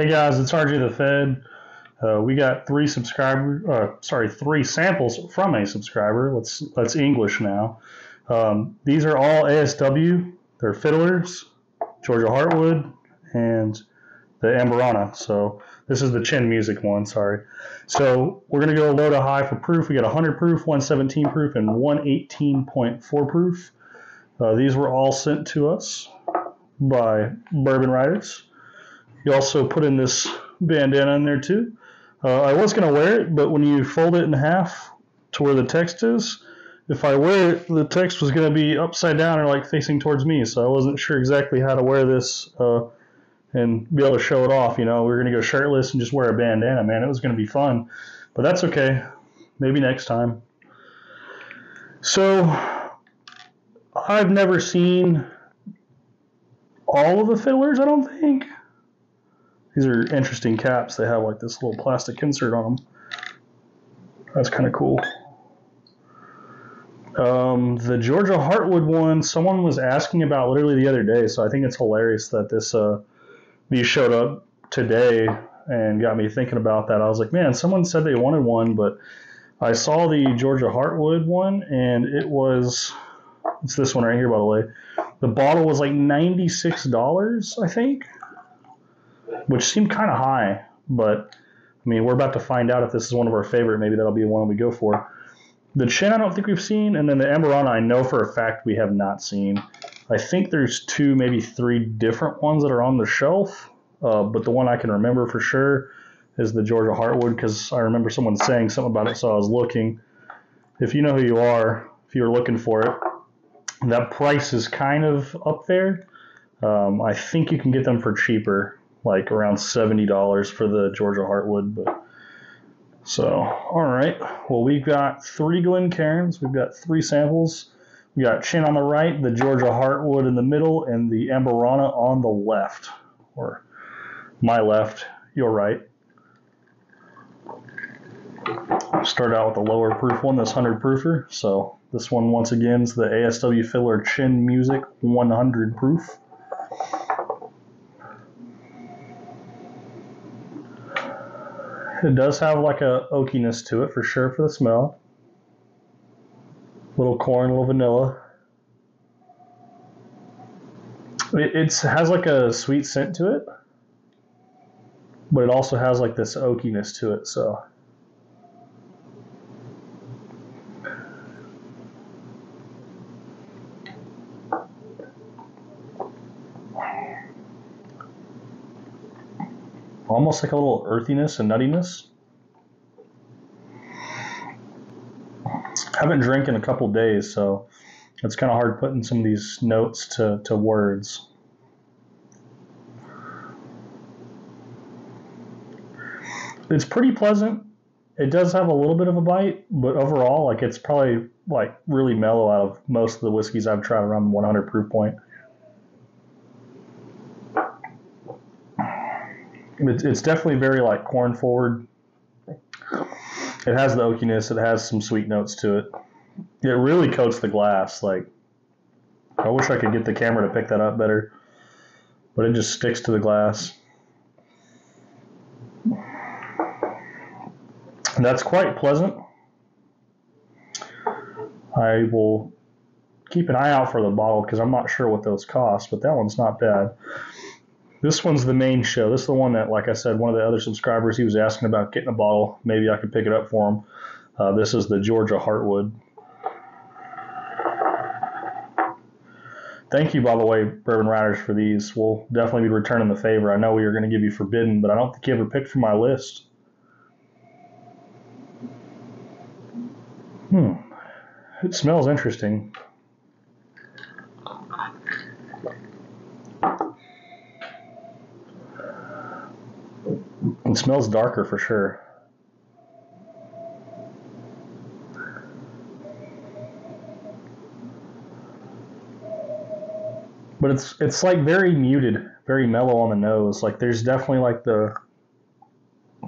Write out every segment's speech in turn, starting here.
Hey guys, it's RJ the Fed. Uh, we got three subscriber, uh, sorry, three samples from a subscriber. Let's let's English now. Um, these are all ASW. They're fiddlers, Georgia Heartwood, and the Amburana. So this is the chin music one. Sorry. So we're gonna go low to high for proof. We got 100 proof, 117 proof, and 118.4 proof. Uh, these were all sent to us by Bourbon Riders. You also put in this bandana in there too. Uh, I was going to wear it, but when you fold it in half to where the text is, if I wear it, the text was going to be upside down or like facing towards me. So I wasn't sure exactly how to wear this uh, and be able to show it off. You know, we are going to go shirtless and just wear a bandana, man. It was going to be fun, but that's okay. Maybe next time. So I've never seen all of the fiddlers, I don't think. These are interesting caps. They have like this little plastic insert on them. That's kind of cool. Um, the Georgia Heartwood one, someone was asking about literally the other day, so I think it's hilarious that this uh, these showed up today and got me thinking about that. I was like, man, someone said they wanted one, but I saw the Georgia Heartwood one, and it was it's this one right here, by the way. The bottle was like ninety six dollars, I think which seemed kind of high, but I mean, we're about to find out if this is one of our favorite. Maybe that'll be one we go for. The chin, I don't think we've seen, and then the Amburana, I know for a fact we have not seen. I think there's two, maybe three different ones that are on the shelf, uh, but the one I can remember for sure is the Georgia Heartwood because I remember someone saying something about it, so I was looking. If you know who you are, if you're looking for it, that price is kind of up there. Um, I think you can get them for cheaper like around seventy dollars for the Georgia Heartwood. But so, all right. Well, we've got three Glencairns. We've got three samples. We got Chin on the right, the Georgia Heartwood in the middle, and the Amburana on the left, or my left, your right. start out with the lower proof one, this 100 proofer. So this one, once again, is the ASW Fiddler Chin Music 100 proof. It does have like a oakiness to it for sure for the smell. Little corn, little vanilla. It it's, has like a sweet scent to it, but it also has like this oakiness to it. So. Almost like a little earthiness and nuttiness. haven't drank in a couple days, so it's kind of hard putting some of these notes to, to words. It's pretty pleasant. It does have a little bit of a bite, but overall, like it's probably like really mellow out of most of the whiskeys I've tried around the 100 proof point. It's, it's definitely very like corn forward. It has the oakiness. It has some sweet notes to it. It really coats the glass. Like I wish I could get the camera to pick that up better, but it just sticks to the glass. That's quite pleasant. I will keep an eye out for the bottle because I'm not sure what those cost, but that one's not bad. This one's the main show. This is the one that, like I said, one of the other subscribers he was asking about getting a bottle. Maybe I could pick it up for him. Uh, this is the Georgia Heartwood. Thank you, by the way, Bourbon Riders, for these. We'll definitely be returning the favor. I know we were going to give you Forbidden, but I don't think you ever picked from my list. Hmm. It smells interesting. It smells darker for sure. But it's it's like very muted, very mellow on the nose. Like there's definitely like the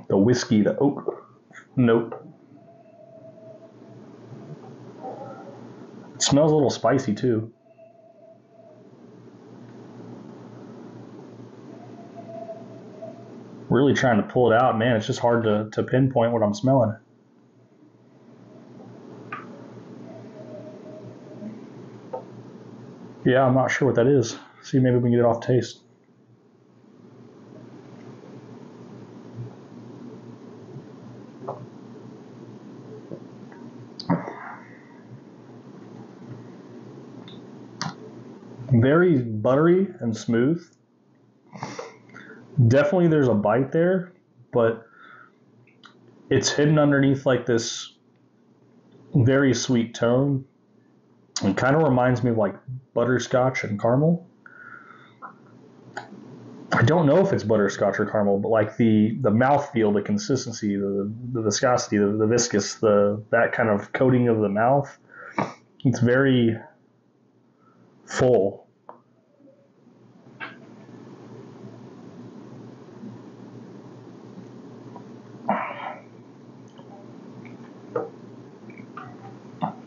the whiskey, the oak note. It smells a little spicy too. Really trying to pull it out. Man, it's just hard to, to pinpoint what I'm smelling. Yeah, I'm not sure what that is. See, maybe we can get it off taste. Very buttery and smooth. Definitely there's a bite there, but it's hidden underneath like this very sweet tone. It kind of reminds me of like butterscotch and caramel. I don't know if it's butterscotch or caramel, but like the the mouthfeel, the consistency, the, the viscosity, the, the viscous, the that kind of coating of the mouth, it's very full.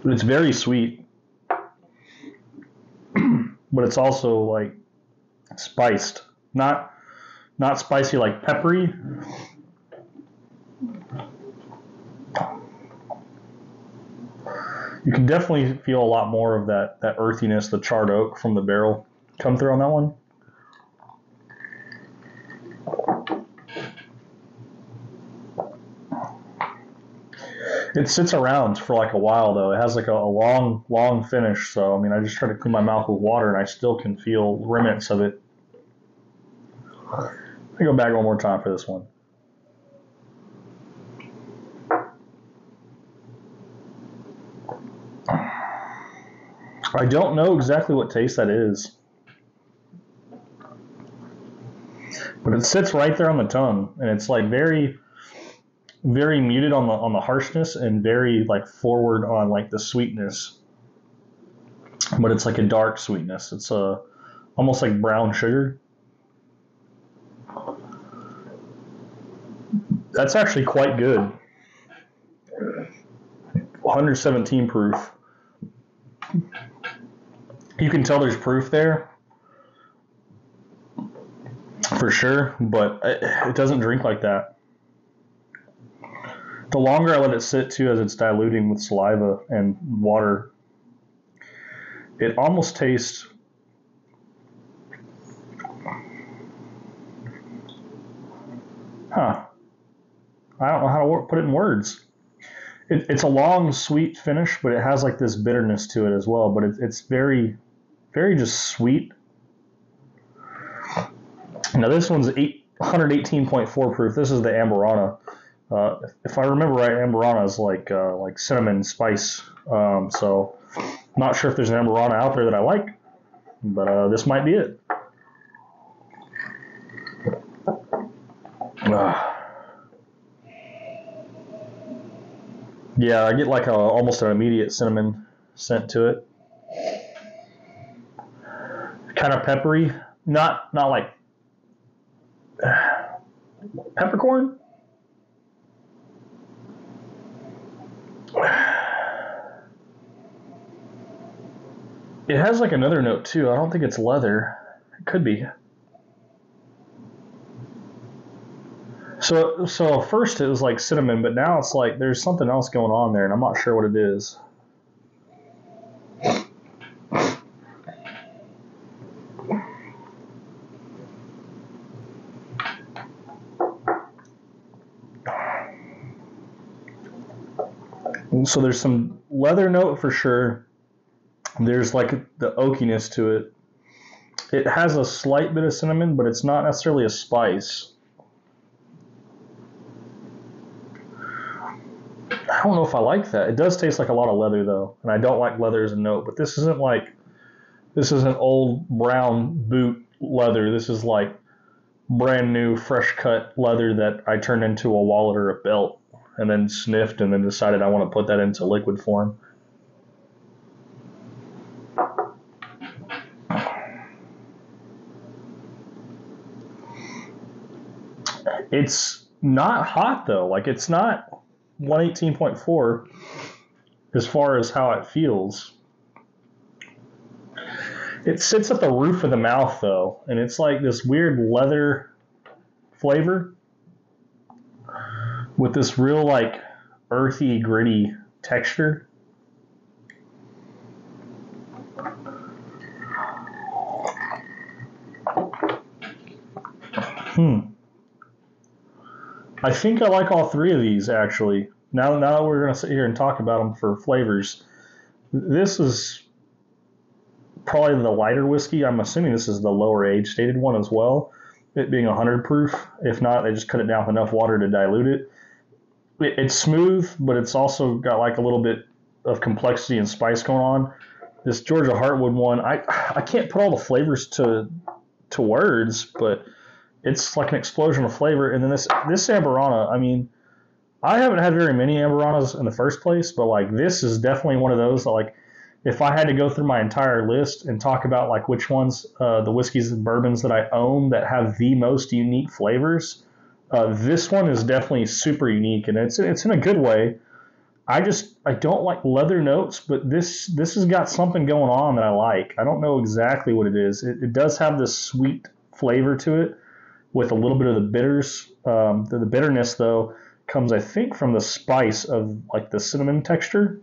It's very sweet, but it's also like spiced, not not spicy like peppery. You can definitely feel a lot more of that that earthiness, the charred oak from the barrel come through on that one. It sits around for like a while though. It has like a, a, long, long finish. So I mean, I just try to clean my mouth with water, and I still can feel remnants of it. I go back one more time for this one. I don't know exactly what taste that is. But it sits right there on the tongue, and it's like very very muted on the on the harshness and very like forward on like the sweetness. But it's like a dark sweetness. It's a uh, almost like brown sugar. That's actually quite good. 117 proof. You can tell there's proof there for sure, but it doesn't drink like that the longer I let it sit too, as it's diluting with saliva and water, it almost tastes. Huh. I don't know how to put it in words. It, it's a long, sweet finish, but it has like this bitterness to it as well. But it, it's very, very just sweet. Now this one's eight, 118.4 proof. This is the Amburana. Uh, if I remember right, Amburana is like uh, like cinnamon spice. Um, so not sure if there's an Amburana out there that I like, but uh, this might be it. yeah, I get like a, almost an immediate cinnamon scent to it. Kind of peppery, not not like peppercorn It has like another note too. I don't think it's leather. It could be. So so first it was like cinnamon, but now it's like there's something else going on there, and I'm not sure what it is. So there's some leather note for sure. There's like the oakiness to it. It has a slight bit of cinnamon, but it's not necessarily a spice. I don't know if I like that. It does taste like a lot of leather though, and I don't like leather as a note. But this isn't like this is an old brown boot leather. This is like brand new, fresh cut leather that I turned into a wallet or a belt and then sniffed and then decided I want to put that into liquid form. It's not hot though. Like it's not 118.4 as far as how it feels. It sits at the roof of the mouth though, and it's like this weird leather flavor with this real like earthy, gritty texture. Hmm. I think I like all three of these actually. Now, now we're going to sit here and talk about them for flavors, this is probably the lighter whiskey. I'm assuming this is the lower age stated one as well. It being 100 proof. If not, they just cut it down with enough water to dilute it. it. It's smooth, but it's also got like a little bit of complexity and spice going on. This Georgia Heartwood one, I I can't put all the flavors to to words, but it's like an explosion of flavor. And then this this Amburana, I mean, I haven't had very many Amburanas in the first place, but like this is definitely one of those that like if I had to go through my entire list and talk about like which ones uh, the whiskeys and bourbons that I own that have the most unique flavors, uh, this one is definitely super unique, and it's it's in a good way. I just I don't like leather notes, but this this has got something going on that I like. I don't know exactly what it is. It, it does have this sweet flavor to it with a little bit of the bitters. Um, the, the bitterness though comes I think from the spice of like the cinnamon texture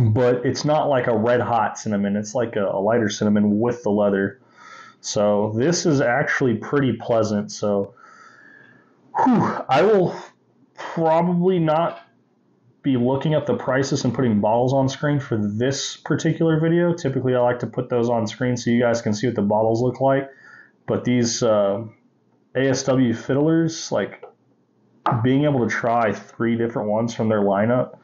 but it's not like a red hot cinnamon. It's like a, a, lighter cinnamon with the leather. So this is actually pretty pleasant. So whew, I will probably not be looking at the prices and putting bottles on screen for this particular video. Typically, I like to put those on screen so you guys can see what the bottles look like. But these uh, ASW fiddlers, like being able to try three different ones from their lineup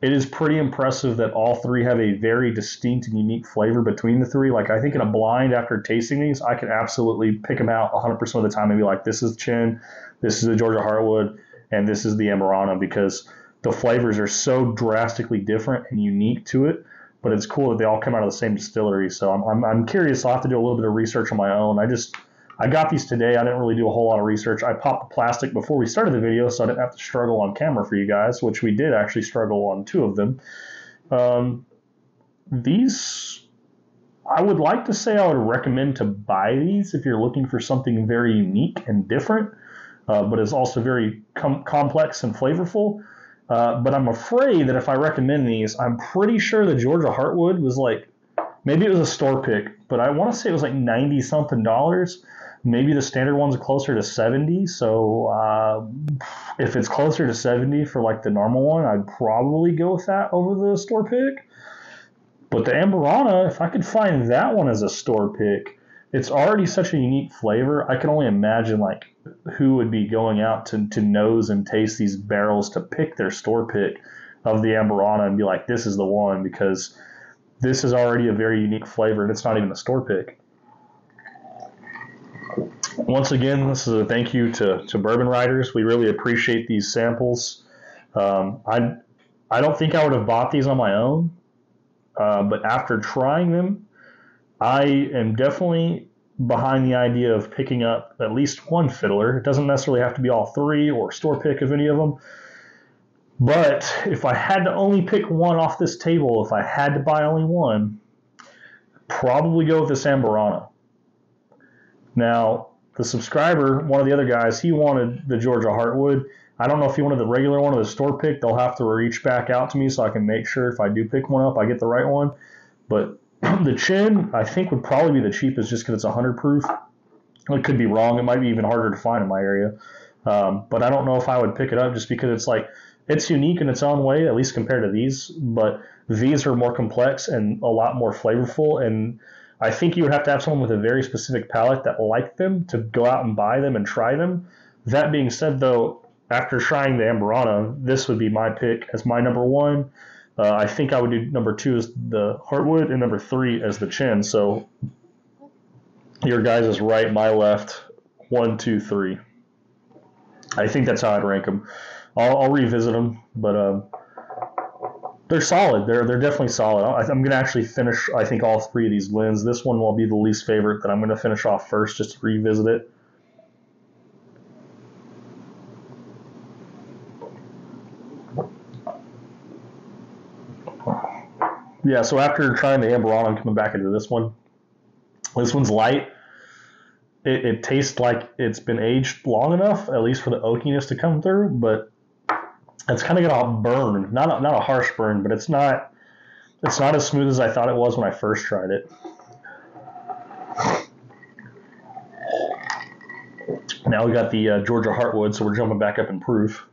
it is pretty impressive that all three have a very distinct and unique flavor between the three. Like I think in a blind after tasting these, I can absolutely pick them out 100% of the time and be like, this is Chin, this is the Georgia Heartwood, and this is the Amburana because the flavors are so drastically different and unique to it. But it's cool that they all come out of the same distillery. So I'm, I'm, I'm curious. I'll have to do a little bit of research on my own. I just I got these today. I didn't really do a whole lot of research. I popped the plastic before we started the video, so I didn't have to struggle on camera for you guys, which we did actually struggle on two of them. Um, these, I would like to say I would recommend to buy these if you're looking for something very unique and different, uh, but is also very com- complex and flavorful. Uh, but I'm afraid that if I recommend these, I'm pretty sure the Georgia Heartwood was like, maybe it was a store pick, but I want to say it was like 90 something dollars. Maybe the standard one's closer to 70. So uh, if it's closer to 70 for like the normal one, I'd probably go with that over the store pick. But the Amburana, if I could find that one as a store pick, it's already such a unique flavor. I can only imagine like who would be going out to, to nose and taste these barrels to pick their store pick of the Amburana and be like, this is the one because this is already a very unique flavor and it's not even a store pick once again, this is a thank you to, to Bourbon Riders. We really appreciate these samples. Um, I, I don't think I would have bought these on my own, uh, but after trying them, I am definitely behind the idea of picking up at least one fiddler. It doesn't necessarily have to be all three or store pick of any of them. But if I had to only pick one off this table, if I had to buy only one, probably go with the Amburana. Now, the subscriber, one of the other guys, he wanted the Georgia Heartwood. I don't know if he wanted the regular one or the store pick. They'll have to reach back out to me so I can make sure if I do pick one up, I get the right one. But the chin, I think, would probably be the cheapest just because it's 100 proof. It could be wrong. It might be even harder to find in my area. Um, but I don't know if I would pick it up just because it's like it's unique in its own way, at least compared to these. But these are more complex and a lot more flavorful. And I think you would have to have someone with a very specific palate that liked them to go out and buy them and try them. That being said, though, after trying the Amburana, this would be my pick as my number one. Uh, I think I would do number two as the Heartwood and number three as the Chin. So your guys is right, my left, one, two, three. I think that's how I'd rank them. I'll, I'll revisit them, but um, they're solid. They're they're definitely solid. I, am going to actually finish. I think all three of these blends. This one will be the least favorite that I'm going to finish off first, just to revisit it. Yeah. So after trying the Amber I'm coming back into this one. This one's light. It, it tastes like it's been aged long enough, at least for the oakiness to come through, but It's kind of got a burn, not a, not a harsh burn, but it's not it's not as smooth as I thought it was when I first tried it. Now we got the uh, Georgia Heartwood, so we're jumping back up in proof.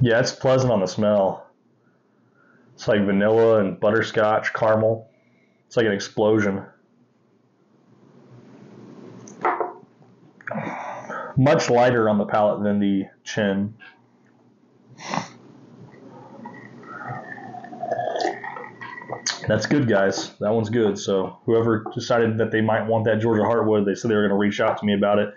Yeah, it's pleasant on the smell. It's like vanilla and butterscotch, caramel. It's like an explosion. Much lighter on the palate than the chin. That's good, guys. That one's good. So whoever decided that they might want that Georgia Heartwood, they said they were going to reach out to me about it.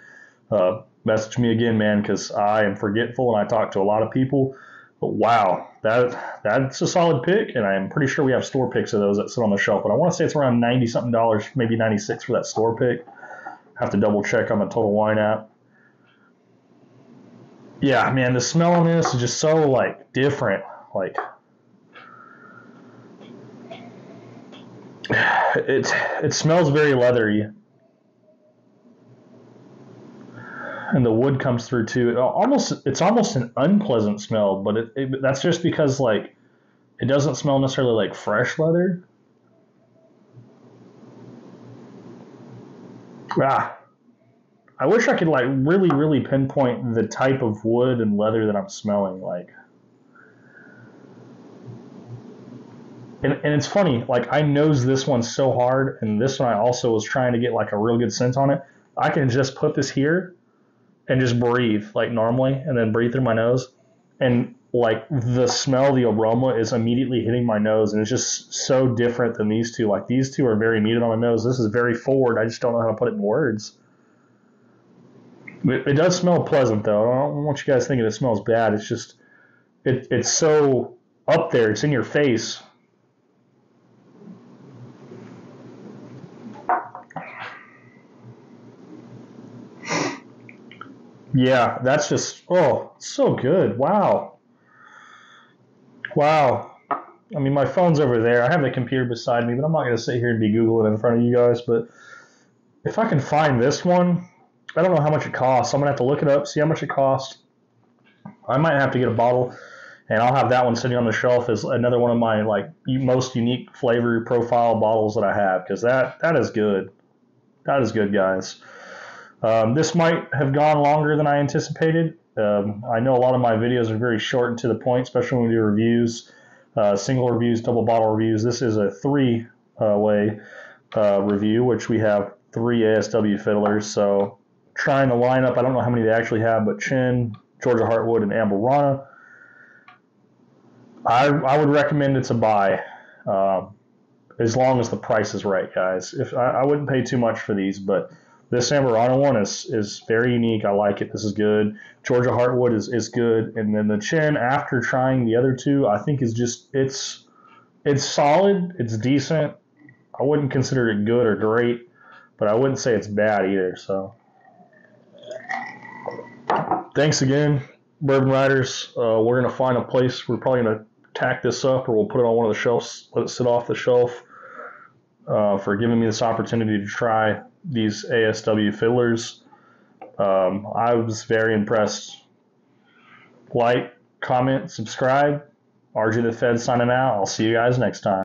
Uh, message me again, man, because I am forgetful and I talk to a lot of people. But wow, that that's a solid pick, and I'm pretty sure we have store picks of those that sit on the shelf. But I want to say it's around ninety something dollars, maybe ninety six for that store pick. Have to double check on the Total Wine app. Yeah, man, the smell on this is just so like different. Like it it smells very leathery, and the wood comes through too. It almost it's almost an unpleasant smell, but it, it, that's just because like it doesn't smell necessarily like fresh leather. Ah, I wish I could like really really pinpoint the type of wood and leather that I'm smelling like. And, and it's funny, like I nose this one so hard, and this one I also was trying to get like a real good scent on it. I can just put this here and just breathe like normally, and then breathe through my nose, and like the smell, the aroma is immediately hitting my nose, and it's just so different than these two. Like these two are very muted on my nose. This is very forward. I just don't know how to put it in words. It, it does smell pleasant though. I don't want you guys thinking it smells bad. It's just it, it's so up there. It's in your face Yeah, that's just oh, so good. Wow. Wow. I mean, my phone's over there. I have the computer beside me, but I'm not going to sit here and be Googling in front of you guys. But if I can find this one, I don't know how much it costs. I'm going to have to look it up, see how much it costs. I might have to get a bottle, and I'll have that one sitting on the shelf as another one of my like most unique flavor profile bottles that I have because that that is good. That is good, guys. Um, this might have gone longer than I anticipated. Um, I know a lot of my videos are very short and to the point, especially when we do reviews, uh, single reviews, double bottle reviews. This is a three uh, way uh, review, which we have three ASW fiddlers. So trying to line up, I don't know how many they actually have, but Chin, Georgia Heartwood, and Amburana. I, I would recommend it's a buy. Um, as long as the price is right, guys. If I, I wouldn't pay too much for these, but this Amburana one is is very unique. I like it. This is good. Georgia Heartwood is, is good, and then the Chin after trying the other two, I think is just it's it's solid. It's decent. I wouldn't consider it good or great, but I wouldn't say it's bad either. So, thanks again, Bourbon Riders. Uh, we're gonna find a place. We're probably gonna tack this up, or we'll put it on one of the shelves. Let it sit off the shelf. Uh, for giving me this opportunity to try these ASW fiddlers. Um, I was very impressed. Like, comment, subscribe. RJ the Fed signing out. I'll see you guys next time.